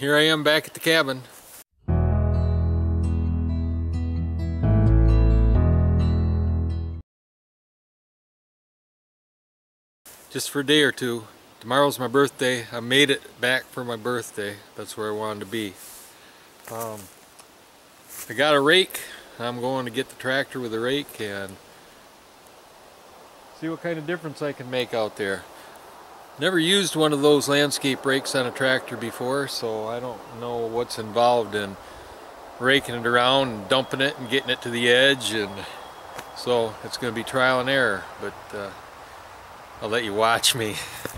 here I am back at the cabin. Just for a day or two. Tomorrow's my birthday. I made it back for my birthday. That's where I wanted to be. Um, I got a rake. I'm going to get the tractor with a rake and see what kind of difference I can make out there. Never used one of those landscape rakes on a tractor before, so I don't know what's involved in raking it around and dumping it and getting it to the edge and so it's going to be trial and error, but uh, I'll let you watch me.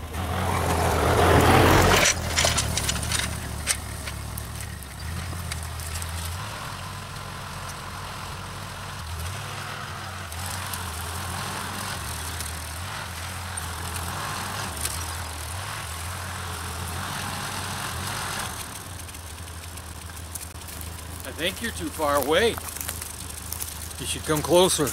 think you're too far away. You should come closer.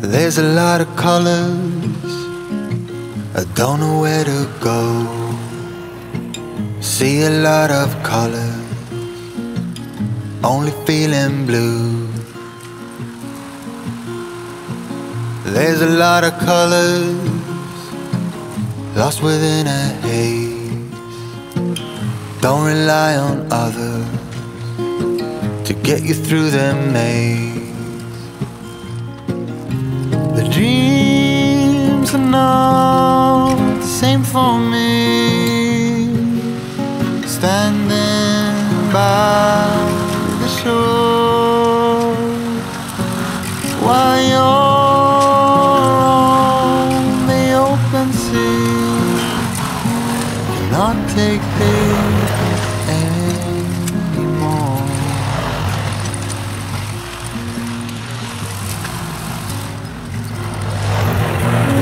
There's a lot of colors, I don't know where to go. See a lot of colors, only feeling blue. There's a lot of colors, lost within a haze. Don't rely on others to get you through the maze. The dreams are not the same for me. Cannot take this anymore.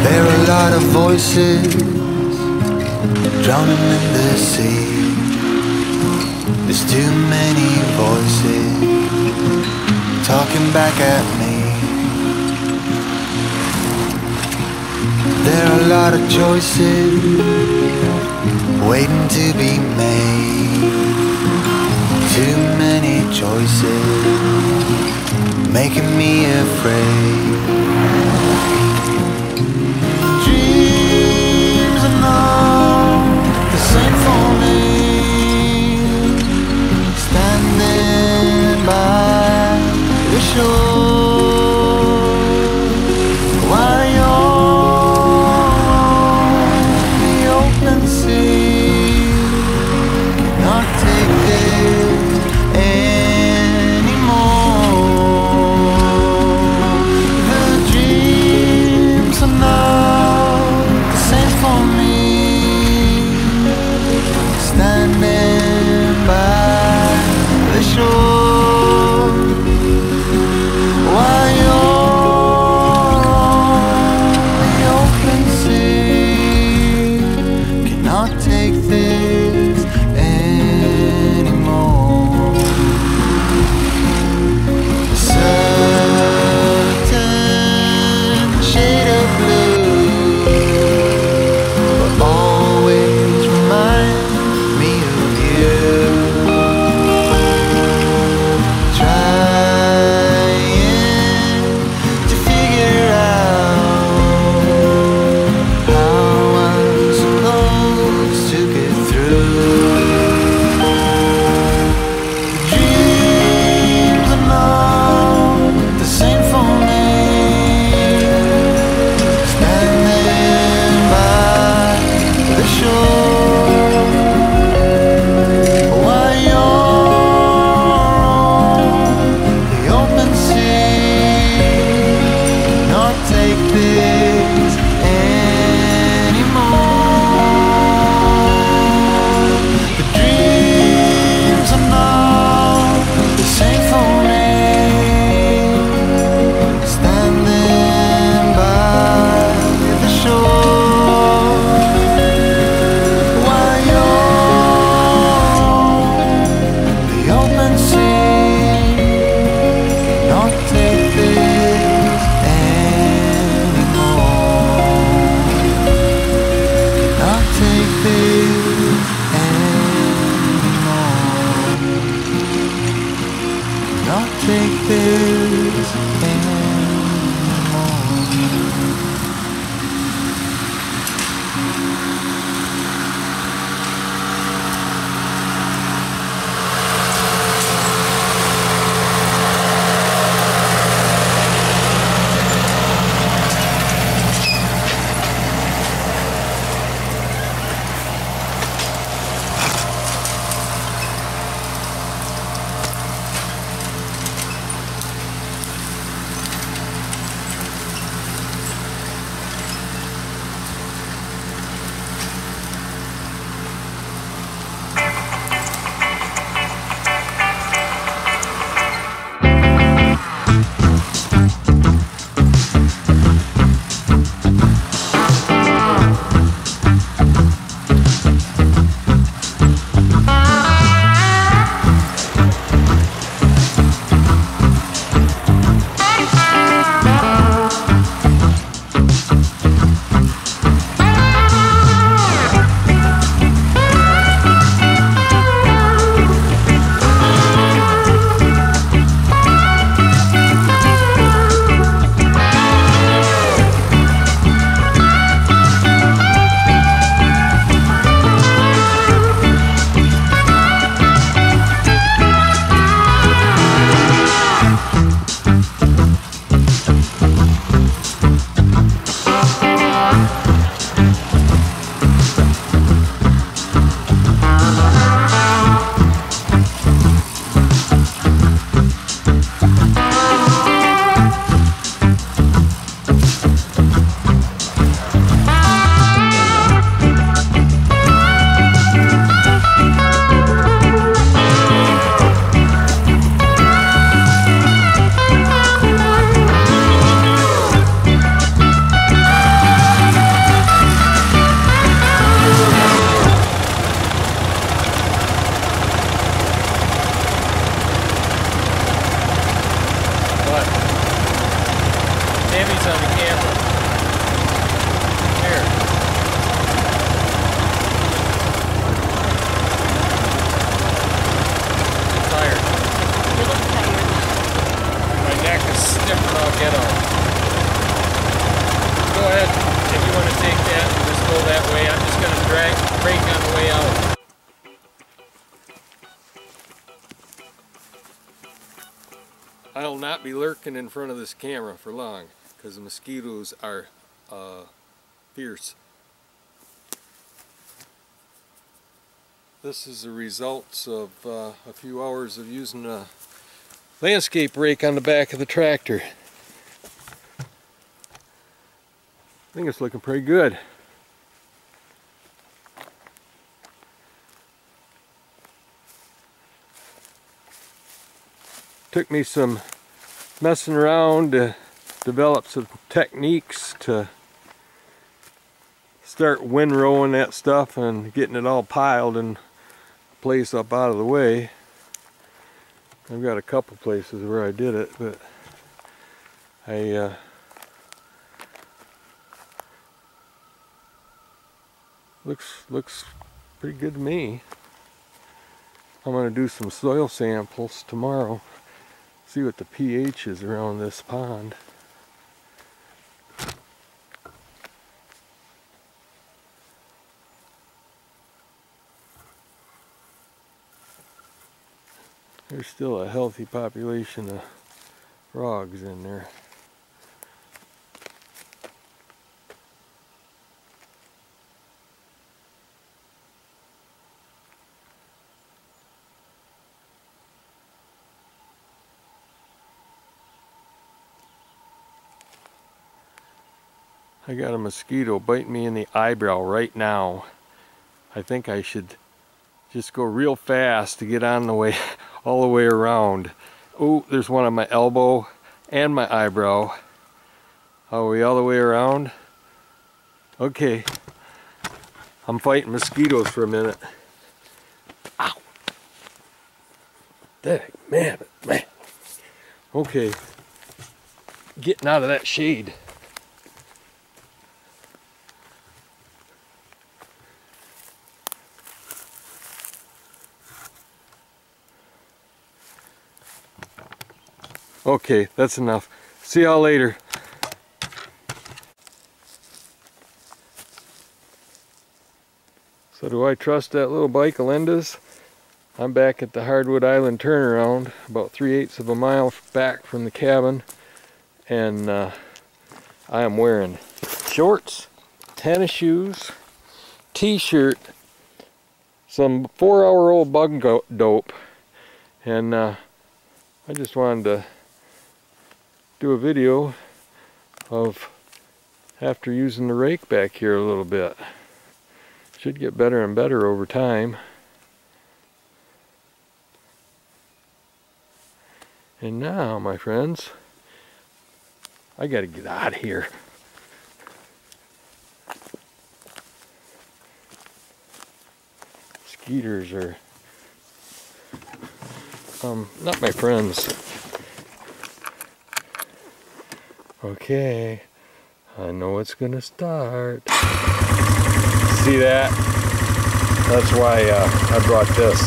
There are a lot of voices drowning in the sea. There's too many voices talking back at me. There are a lot of choices waiting to be made. Too many choices making me afraid. viver. this. Not be lurking in front of this camera for long because the mosquitoes are uh, fierce. This is the results of uh, a few hours of using a landscape rake on the back of the tractor. I think it's looking pretty good. Took me some messing around to develop some techniques to start windrowing that stuff and getting it all piled in place up out of the way. I've got a couple places where I did it, but I uh, looks looks pretty good to me. I'm going to do some soil samples tomorrow, see what the pH is around this pond. There's still a healthy population of frogs in there. I got a mosquito biting me in the eyebrow right now. I think I should just go real fast to get on the way, all the way around. Oh, there's one on my elbow and my eyebrow. Are we all the way around? Okay. I'm fighting mosquitoes for a minute. Ow. Dang, man, man. Okay. Getting out of that shade. Okay, that's enough. See y'all later. So do I trust that little bike of Linda's? I'm back at the Hardwood Island turnaround, about 3 eighths of a mile back from the cabin. And uh, I am wearing shorts, tennis shoes, t-shirt, some four hour old bug dope, and uh, I just wanted to do a video of after using the rake back here a little bit. Should get better and better over time. And now, my friends, I gotta get out of here. Skeeters are, um, not my friends. Okay, I know it's gonna start. See that? That's why uh, I brought this.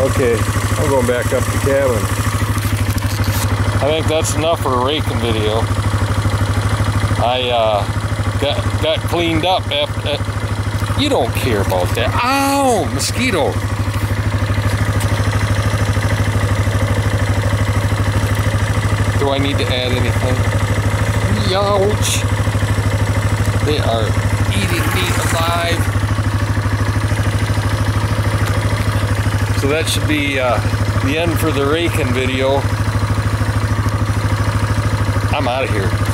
Okay, I'm going back up the cabin. I think that's enough for a raking video. I uh, got, got cleaned up after, uh, you don't care about that. Ow, mosquito. Do I need to add anything? Youch! They are eating me alive. So that should be uh, the end for the raking video. I'm out of here.